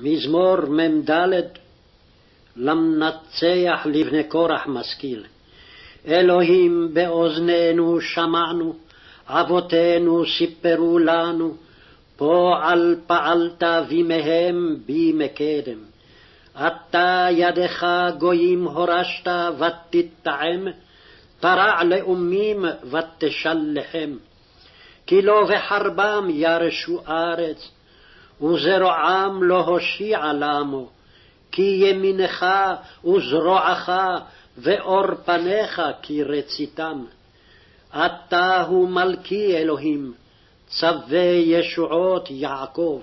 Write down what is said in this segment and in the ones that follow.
מזמור מ"ד למנצח לבני קורח משכיל. אלוהים באוזנינו שמענו, אבותינו סיפרו לנו, פועל פעלת בימיהם בימי קדם. אתה ידך גויים הורשת ותטעם, תרע לאומים ותשלחם. כי לא בחרבם ירשו ארץ, וזרועם לא הושיע למו, כי ימינך וזרועך ואור פניך כי רציתם. אתה הוא מלכי אלוהים, צווי ישועות יעקב.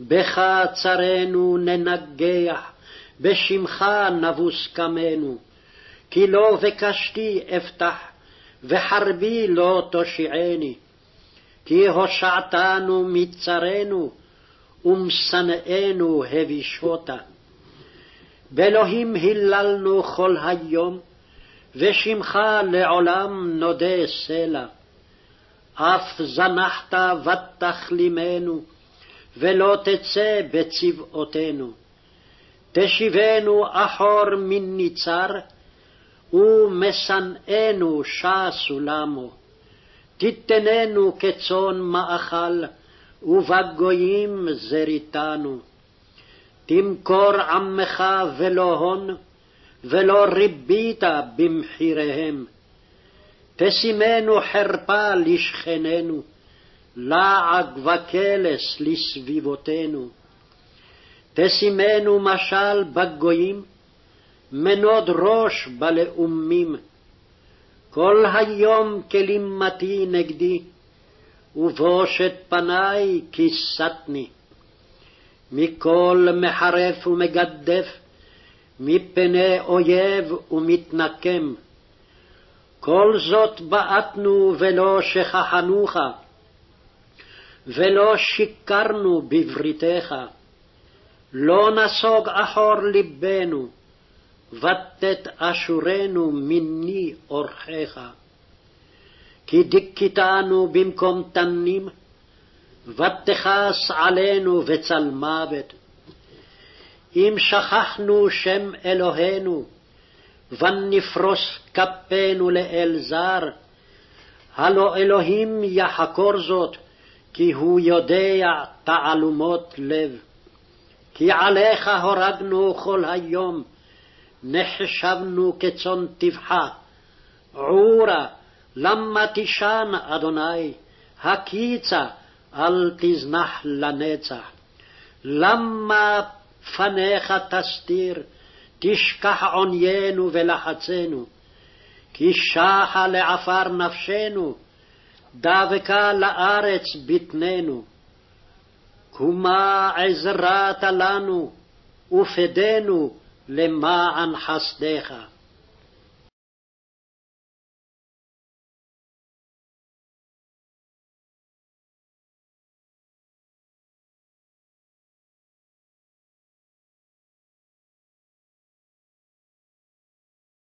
בך צרינו ננגח, בשמך נבוס קמנו. כי לא בקשתי אפתח, וחרבי לא תושיעני. כי הושעתנו מצרינו, ומשנאינו הבישותה. באלוהים היללנו כל היום, ושמך לעולם נודה סלע. אף זנחת ותכלימנו, ולא תצא בצבאותינו. תשיבנו אחור מן ניצר, ומשנאינו שסו למו. תיתננו כצאן מאכל, ובגויים זריתנו. תמכור עמך ולא הון, ולא ריבית במחיריהם. תשימנו חרפה לשכנינו, לעג וקלס לסביבותינו. תשימנו משל בגויים, מנוד ראש בלאומים. כל היום כלימתי נגדי, ובושת פני כיסתני. מכל מחרף ומגדף, מפני אויב ומתנקם. כל זאת בעטנו ולא שכחנוך, ולא שיקרנו בבריתך. לא נסוג אחור לבנו, ותת אשורנו מני אורחך. כי דיכיתנו במקום תנים, ותכס עלינו בצל מוות. אם שכחנו שם אלוהינו, ונפרוס כפינו לאל זר, הלא אלוהים יחקור זאת, כי הוא יודע תעלומות לב. כי עליך הורגנו כל היום, נחשבנו כצאן טבחה. עורה, למה תישן, אדוני? הקיצה, אל תזנח לנצח. למה פניך תסתיר, תשכח עוניינו ולחצנו? כי שחה לעפר נפשנו, דבקה לארץ בטננו. קומה עזרת לנו, ופדנו למען חסדך.